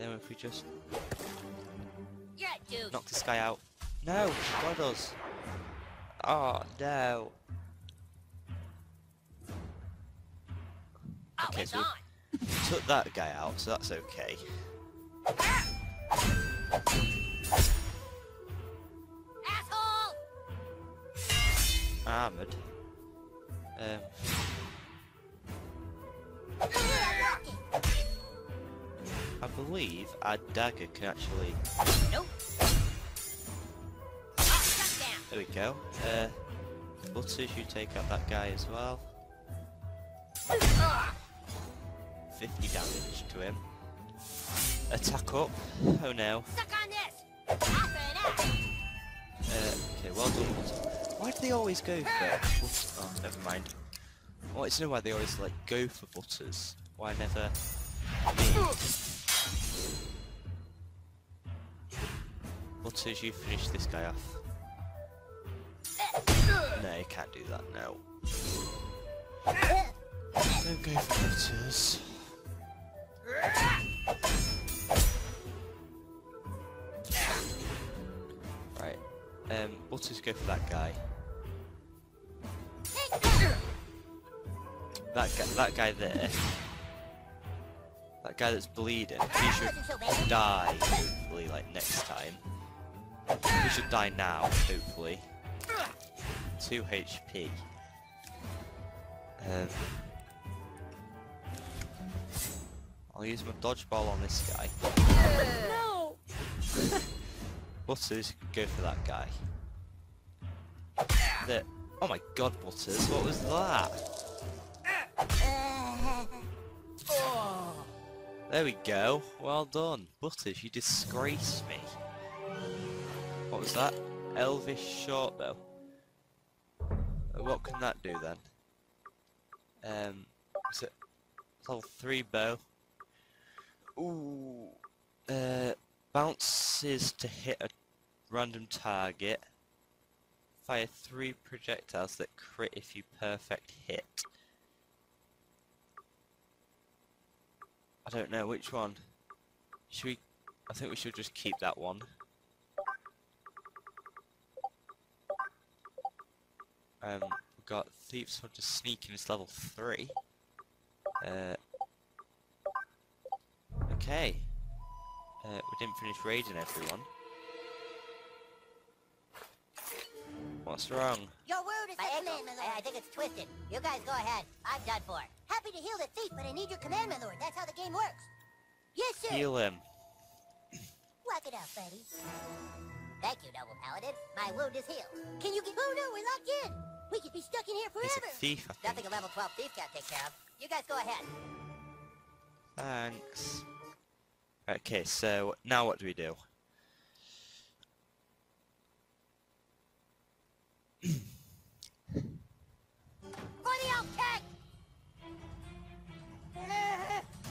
then if we just knock this guy out. No, she got us. Oh no. Oh, Okay, so- on. Took that guy out, so that's okay. Asshole! Armored. Um, believe our dagger can actually. Nope. There we go. Uh, Butters, you take out that guy as well. 50 damage to him. Attack up. Oh no. Suck on this. Off and. Uh, okay, well done. Why do they always go for? Oh, never mind. I wanted to know why they always like go for Butters. Why never me? Butters, you finish this guy off. No, you can't do that now. Don't go for Butters. Right. Um, Butters go for that guy. That guy, that guy there. That guy that's bleeding. He should die, hopefully, like next time. He should die now, hopefully. 2 HP. Um, I'll use my dodgeball on this guy. No. Butters, go for that guy. The, oh my god, Butters, what was that? There we go. Well done. Butters, you disgrace me. What was that? Elvish short What can that do then? Um, is it level 3 bow? Ooh. Uh, bounces to hit a random target. Fire 3 projectiles that crit if you perfect hit. I don't know which one. Should we? I think we should just keep that one. Um, we've got Thieves Hunter Sneaking is level 3. Uh, okay. Uh, we didn't finish raiding everyone. What's wrong? Your word is the command, my lord. I, I think it's twisted. You guys go ahead. I'm done for. Happy to heal the thief, but I need your command, my lord. That's how the game works. Yes, sir. Heal him. Whack it out, buddy. Thank you, noble paladin. My wound is healed. Can you get... Oh, no, we're locked in. We could be stuck in here He's forever. a thief, I Nothing think. a level 12 thief can't take care of. You guys go ahead. Thanks. Okay, so now what do we do? For the old cat!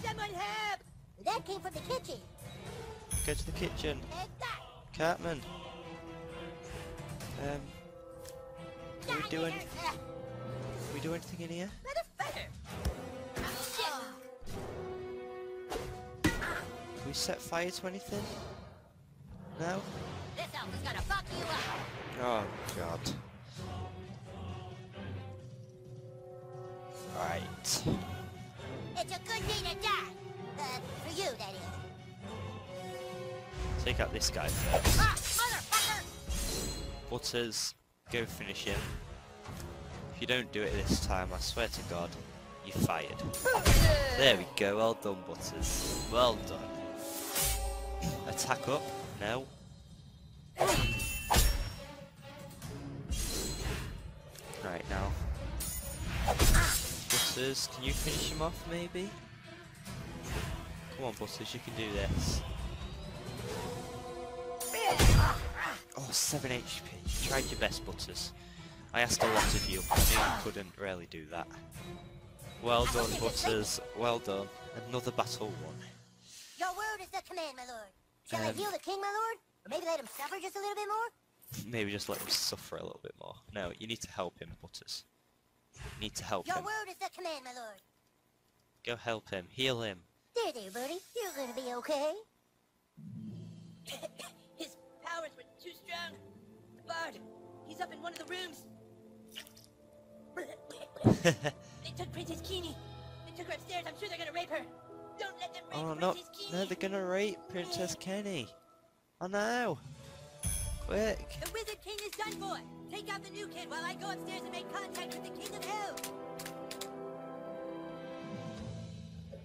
Someone help! That came from the kitchen. Go to the kitchen. And that. Cartman. Um, can we do, any, Uh, can we do anything in here? Can we set fire to anything? No? This elf is gonna fuck you up. Oh, God. Right. It's a good day to die. Uh, for you, that is. Take out this guy first. Ah! Butters, go finish him. If you don't do it this time, I swear to God, you're fired. There we go, well done, Butters. Well done. Attack up? No. Right, now. Butters, can you finish him off, maybe? Come on, Butters, you can do this. Oh, 7 HP. You tried your best, Butters. I asked a lot of you. I knew you couldn't really do that. Well done, Butters. Well done. Another battle won. Your word is the command, my lord. Shall I Um, heal the king, my lord? Or maybe let him suffer just a little bit more? Maybe just let him suffer a little bit more. No, you need to help him, Butters. You need to help Your him. word is the command, my lord. Go help him. Heal him. There, there, buddy. You're gonna be okay. guard. He's up in one of the rooms. they took Princess Keene. They took her upstairs. I'm sure they're gonna rape her. Don't let them rape oh no, Princess no, they're gonna rape Princess Kenny. Oh no! Quick! The Wizard King is done for. Take out the new kid while I go upstairs and make contact with the King of Hell.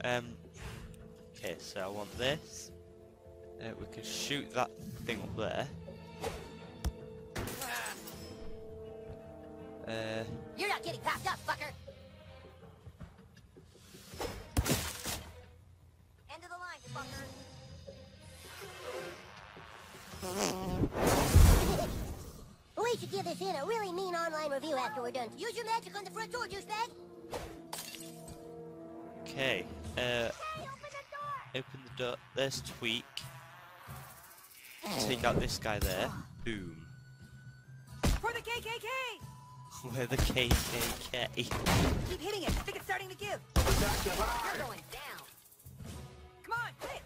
Um. Okay, so I want this. Uh, we can shoot that thing up there. Uh, You're not getting popped up, fucker. End of the line, fucker. we should give this in a really mean online review after we're done. Use your magic on the front door, douchebag. okay. Uh, Hey, open the door. open the door. There's Tweek. Take out this guy there. Boom. For the KKK! We're the KKK. Keep hitting it. I think it's starting to give. You're going down. Come on, hit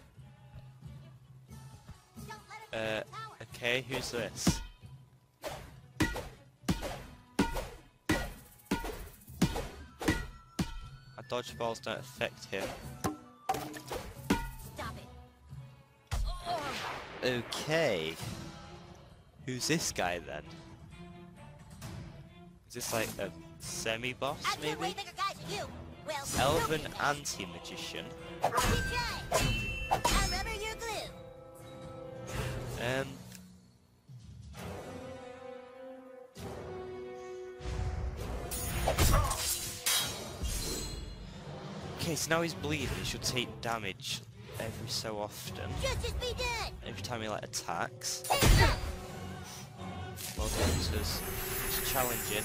Don't let us Uh, in the tower. okay, who's this? Our dodgeballs don't affect him. Stop it. Okay. Who's this guy then? Is this like a semi-boss I get way maybe? bigger guys you. Well, Elven anti-magician. Good try. I'm rubber, you're glue. Um. Okay, so now he's bleeding. He should take damage every so often. Justice be done. Every time he like attacks. Well done, it's, it's challenging.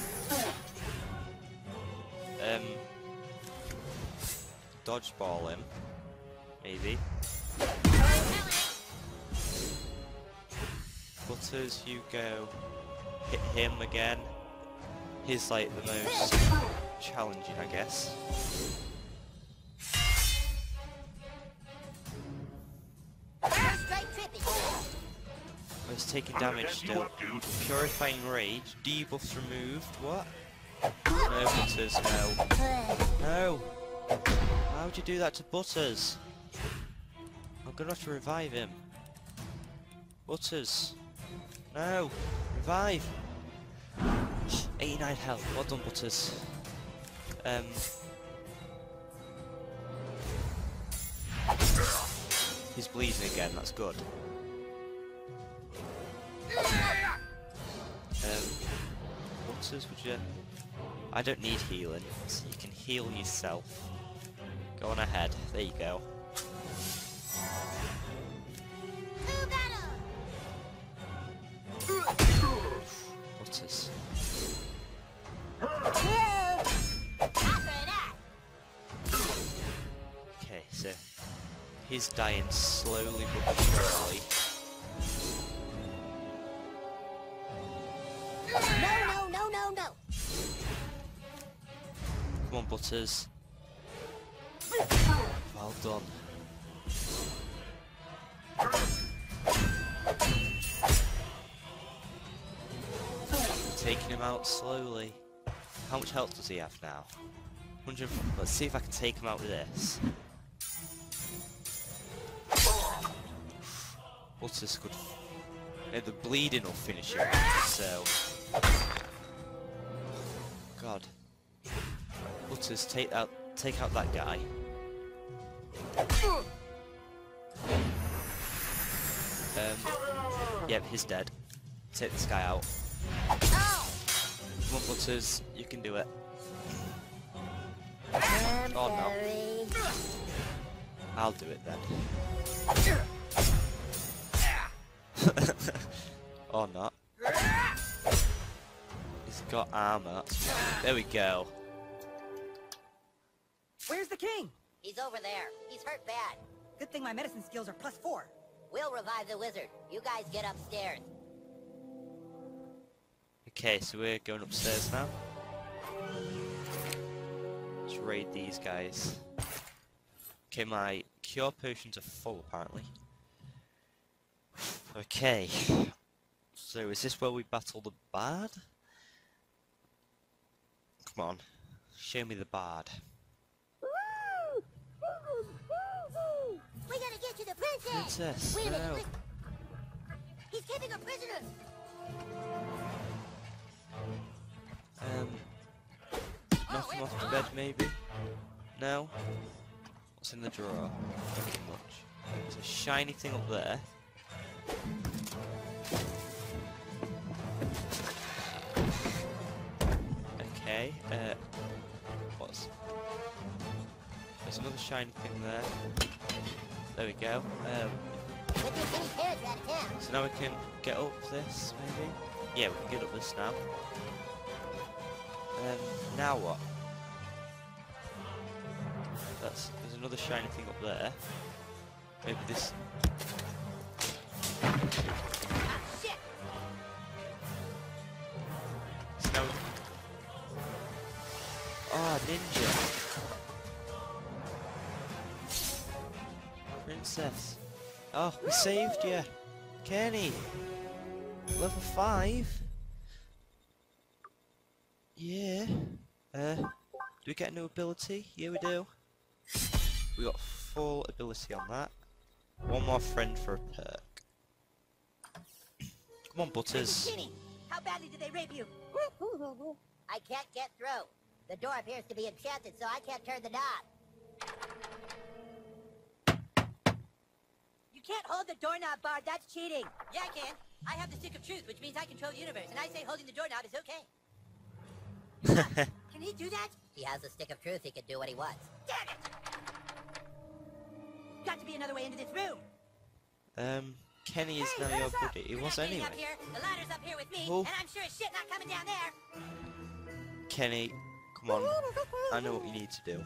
Um. Dodgeball him. Maybe. Butters, you go. Hit him again. He's like the most challenging, I guess. Taking damage still. Purifying Rage. Debuffs removed. What? No, Butters, no. No! How would you do that to Butters? I'm gonna have to revive him. Butters. No! Revive! 89 health. Well done, Butters. Um. He's bleeding again, that's good. Butters, would you... I don't need healing, so you can heal yourself. Go on ahead, there you go. Okay, so he's dying slowly but surely. Well done. Taking him out slowly. How much health does he have now? 100. Let's see if I can take him out with this. Butters could. Yeah, the bleeding will finish him. So. God. Butters, take out, take out that guy. Um, yep, he's dead. Take this guy out. Oh. Come on, Butters, you can do it. Oh, no. I'll do it then. or not. He's got armor. There we go. Over there. He's hurt bad. Good thing my medicine skills are plus four. We'll revive the wizard. You guys get upstairs. Okay, so we're going upstairs now. Let's raid these guys. Okay, my cure potions are full apparently. Okay. So is this where we battle the bard? Come on, show me the bard. Princess. Wait a minute. no. wait. He's keeping her prisoner. Um, Oh, nothing off the bed maybe? No? What's in the drawer? Nothing much. There's a shiny thing up there. Okay, uh, what's... There's another shiny thing there. There we go. Um, so now we can get up this, maybe? Yeah, we can get up this now. Um, now what? That's there's another shiny thing up there. Maybe this. Princess. Oh, we saved you, Kenny. Level five. Yeah. Uh, do we get a new ability? Yeah, we do. We got full ability on that. One more friend for a perk. Come on, Butters. Kenny, how badly did they rape you? I can't get through. The door appears to be enchanted, so I can't turn the knob. Can't hold the doorknob, Bard. That's cheating. Yeah, I can. I have the stick of truth, which means I control the universe, and I say holding the doorknob is okay. Can he do that? He has the stick of truth. He can do what he wants. Damn it! Got to be another way into this room. um, Kenny is hey, now let your us buddy. He was anyway. Up here. The ladder's up here with me, Oh. and I'm sure as shit not coming down there. Kenny, come on. I know what you need to do.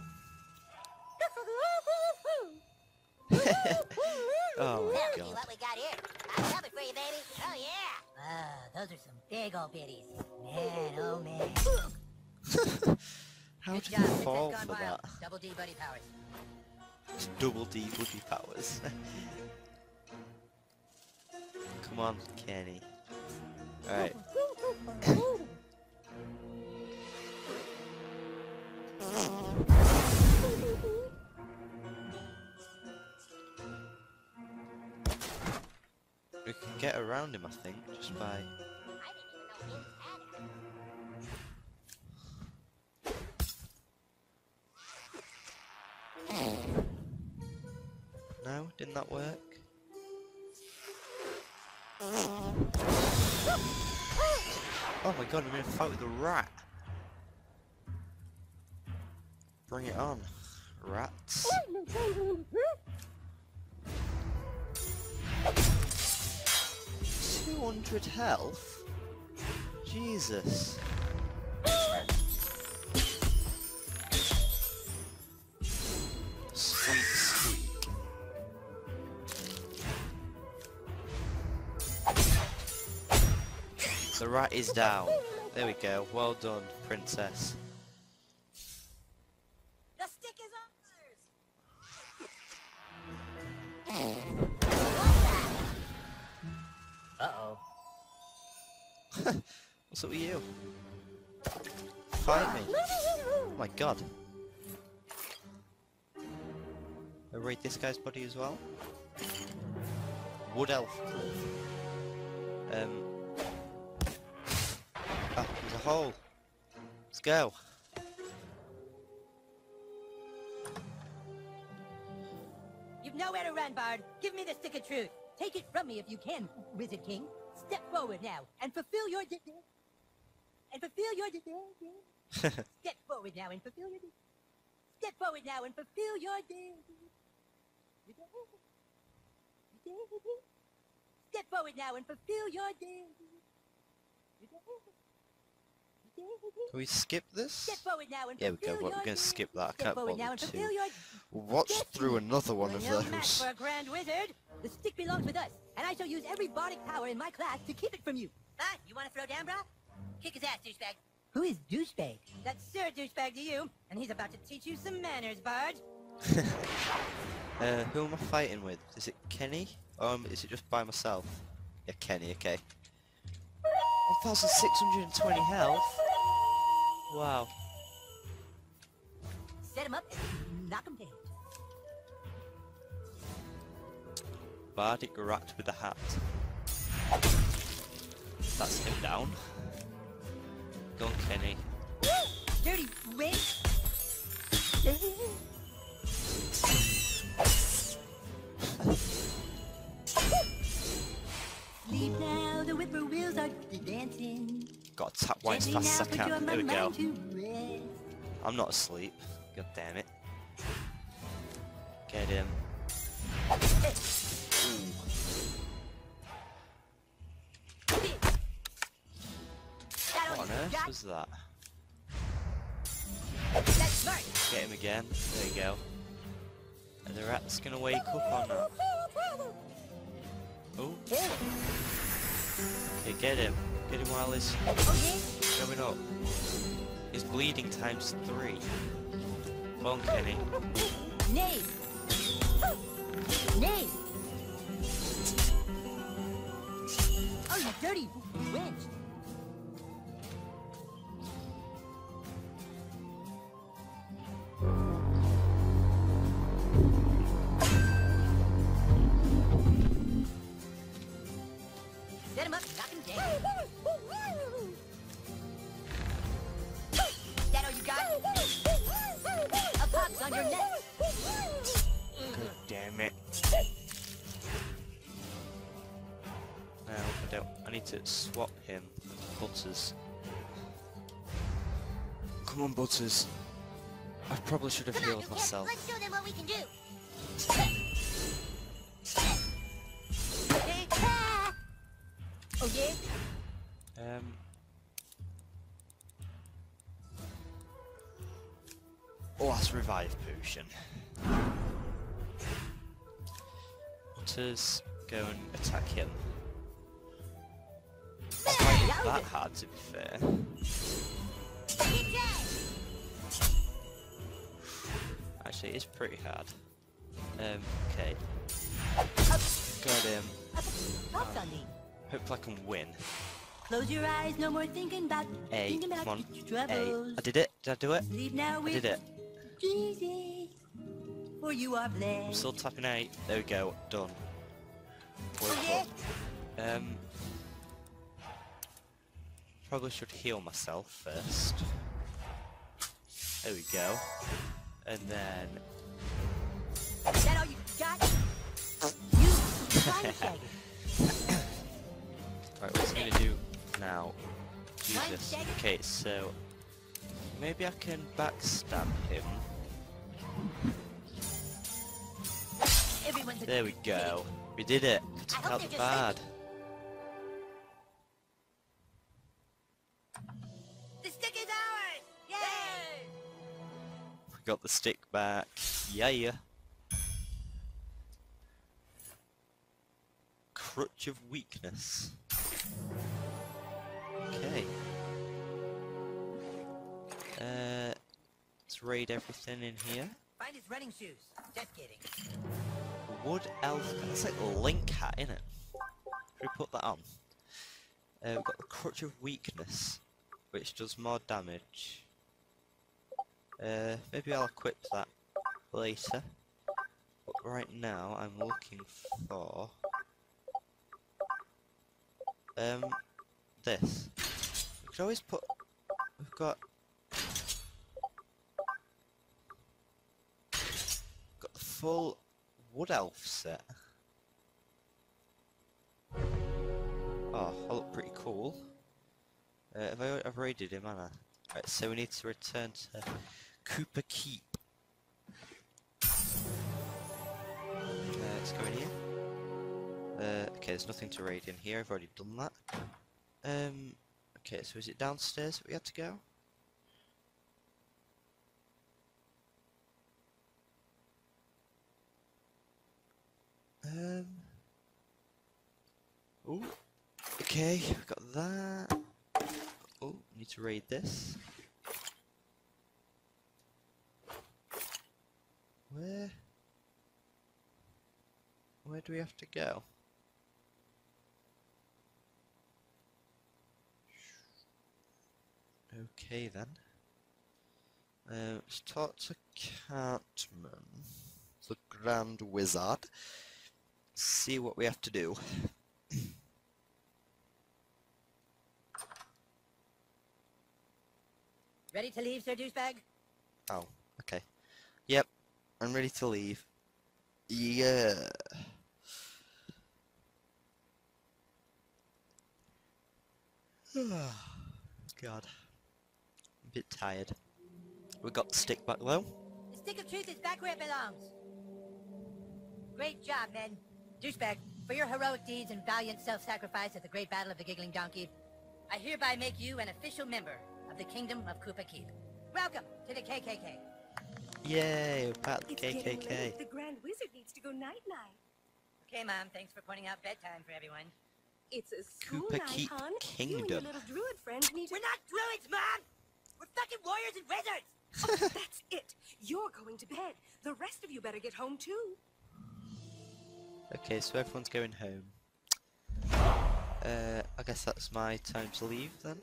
oh my Now, see god. what we got here. I'm coming for you, baby. Oh, yeah. Ah, those are some big old bitties. Man, oh, man. How Good did job. you fall for wild. that? Double D buddy powers. Double D buddy powers. Come on, Kenny. Alright. Get around him, I think, just by... No? Didn't that work? Oh my god, I'm in a fight with a rat! Bring it on, hundred health? Jesus. The rat is down. There we go. Well done, princess. God. I raid this guy's body as well. Wood elf. Um. Ah, there's a hole. Let's go. You've nowhere to run, Bard. Give me the stick of truth. Take it from me if you can, Wizard King. Step forward now and fulfill your and fulfill your Step forward now and fulfill your de- Step forward now and fulfill your de- Step forward now and fulfill your de- Can we skip this? Step forward now and Yeah, we go. we're gonna skip that. I can't forward now bother and to fulfill your watch through another one of no match those. for a grand wizard. The stick belongs with us, and I shall use every bardic power in my class to keep it from you. Ah, you want to throw down, brah? Kick his ass, douchebag. Who is douchebag? That's Sir Douchebag to you, and he's about to teach you some manners, Bard. Uh, who am I fighting with? Is it Kenny? Or um, is it just by myself? Yeah, Kenny, okay. 1,620 health? Wow. Set him up and knock him down. Bardic rat with a hat. That's him down. On, Kenny. Dirty! Sleep now, the whippoorwills are dancing. Got to tap white as fast as I can. There we go. mind to rest. I'm not asleep. God damn it. Get him. Was that? Get him again. There you go. And the rat's gonna wake up on that. Oh. Okay, get him. Get him while he's going up. He's bleeding times three. Come on, Kenny. Nay. Nay. Oh, you dirty wench. Swap him with Butters. Come on, Butters. I probably should have Come healed kids. myself. Let's show them what we can do. Yeah? Um. Oh, that's revive potion. Butters, go and attack him. Not that hard to be fair. Actually, it's pretty hard. Um, okay. Got him. Hopefully I can win. Close your eyes, no more thinking about A, thinking come on. troubles. I did it. Did I do it? Sleep now I did it. Jesus, for you are blessed. I'm still tapping eight. There we go. Done. Um. Probably should heal myself first. There we go. And then Is that all you got? You blind shaggy. Right, what's he gonna do now? Jesus. Okay, so maybe I can backstab him. There we go. We did it. We I took out the bad. Got the stick back. Yeah. Crutch of weakness. Okay. Uh, let's raid everything in here. Find his running shoes. Just kidding. Wood elf. That's like link hat, innit? Should we put that on? Uh, we've got the crutch of weakness, which does more damage. Uh, maybe I'll equip that later. But right now, I'm looking for um this. We could always put. We've got. Got the full wood elf set. Oh, I look pretty cool. Uh, have I, I've raided him, haven't I? Right, so we need to return to Kupa Keep. Uh, let's go in here. Uh, okay, there's nothing to raid in here, I've already done that. Um, okay, so is it downstairs that we had to go? Um. Oh, okay, we got that. Oh, need to raid this. Where? Where do we have to go? Okay then. Uh, let's talk to Cartman, the Grand Wizard. See what we have to do. Ready to leave, Sir Douchebag? Oh, okay. Yep, I'm ready to leave. Yeah. God. I'm a bit tired. We got the stick back though. The stick of truth is back where it belongs. Great job, men. Douchebag, for your heroic deeds and valiant self-sacrifice at the Great Battle of the Giggling Donkey, I hereby make you an official member of the Kingdom of Kupa Keep. Welcome to the KKK. Yay, we're part of the KKK. The Grand Wizard needs to go night-night. Okay, Mom, thanks for pointing out bedtime for everyone. It's a school Kupa night, Keep hon. You and your Kingdom. little druid friend need to... We're not druids, Mom! We're fucking warriors and wizards! Oh, that's it. You're going to bed. The rest of you better get home, too. Okay, so everyone's going home. Uh, I guess that's my time to leave then.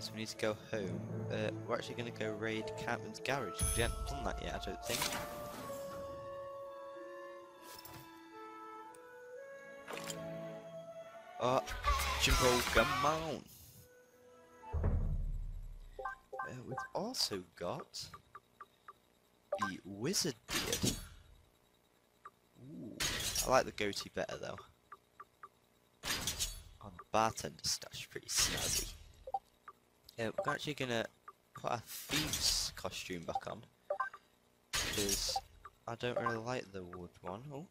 So we need to go home. Uh, we're actually going to go raid Cartman's garage. We haven't done that yet, I don't think. Oh, Jimbo, come on! Uh, we've also got the wizard beard. Ooh, I like the goatee better though. Oh, the bartender stash pretty snazzy. Yeah, we're actually gonna put our thief's costume back on because I don't really like the wood one. Oh.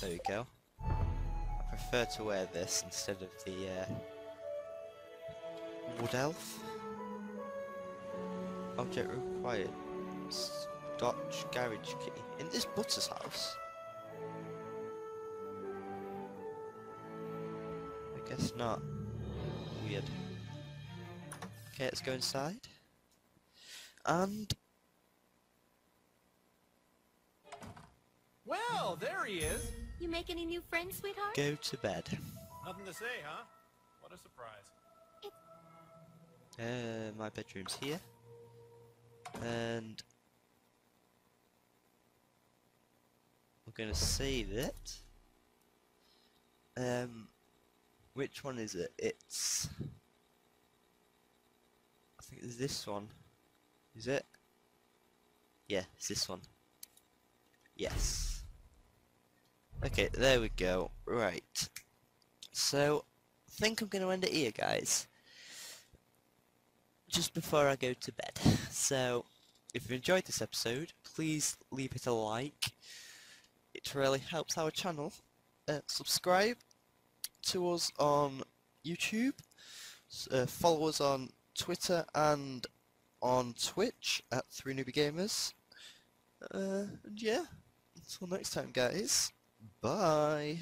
There we go. I prefer to wear this instead of the uh, wood elf. Object required. Dodge garage key. In this Butter's house? Guess not. Weird. Okay, let's go inside. And Well, there he is. You make any new friends, sweetheart? go to bed. Nothing to say, huh? What a surprise. Uh, my bedroom's here. And we're gonna save it. Um, which one is it? It's. I think it's this one. Is it? Yeah, it's this one. Yes. Okay, there we go. Right. So, I think I'm gonna end it here, guys just before I go to bed. So, if you enjoyed this episode, please leave it a like. It really helps our channel. Uh, subscribe to us on YouTube. Uh, follow us on Twitter and on Twitch at 3 Newbie Gamers. Uh, and yeah, until next time guys, bye.